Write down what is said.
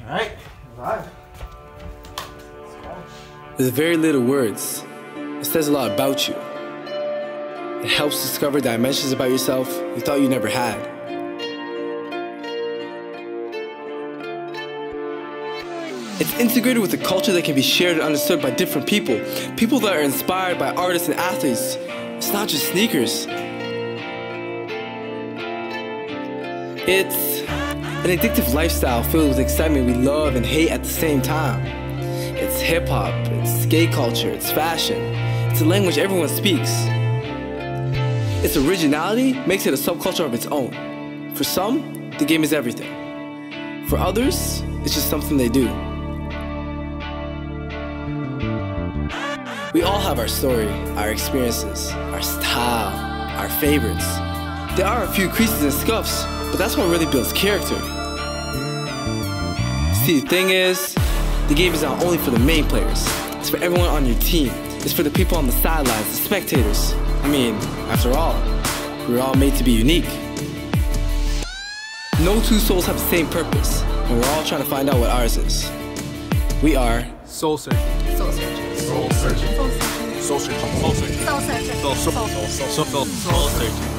All right, live. With very little words, it says a lot about you. It helps discover dimensions about yourself you thought you never had. It's integrated with a culture that can be shared and understood by different people. People that are inspired by artists and athletes. It's not just sneakers. It's an addictive lifestyle filled with excitement we love and hate at the same time. It's hip hop, it's skate culture, it's fashion. It's a language everyone speaks. Its originality makes it a subculture of its own. For some, the game is everything. For others, it's just something they do. We all have our story, our experiences, our style, our favorites. There are a few creases and scuffs, but that's what really builds character. See, the thing is, the game is not only for the main players, it's for everyone on your team. It's for the people on the sidelines, the spectators. I mean, after all, we're all made to be unique. No two souls have the same purpose, and we're all trying to find out what ours is. We are Sole searching. Sole searching. Sole searching. Sole searching. Sole searching. Sole searching. Sole searching. Sole searching. Sole searching. Sole searching.